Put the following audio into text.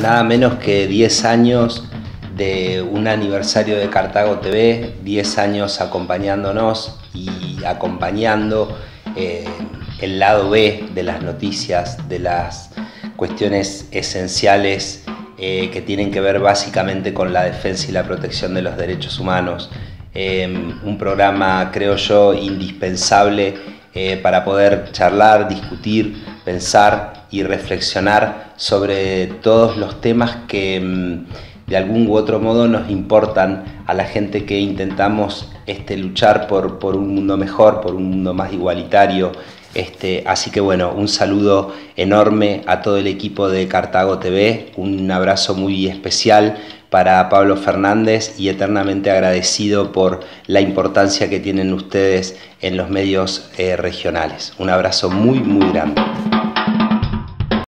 nada menos que 10 años de un aniversario de Cartago TV, 10 años acompañándonos y acompañando eh, el lado B de las noticias, de las cuestiones esenciales eh, que tienen que ver básicamente con la defensa y la protección de los derechos humanos. Eh, un programa, creo yo, indispensable para poder charlar, discutir, pensar y reflexionar sobre todos los temas que mm, de algún u otro modo nos importan a la gente que intentamos este, luchar por, por un mundo mejor, por un mundo más igualitario. Este, así que bueno, un saludo enorme a todo el equipo de Cartago TV, un abrazo muy especial para Pablo Fernández y eternamente agradecido por la importancia que tienen ustedes en los medios eh, regionales. Un abrazo muy, muy grande.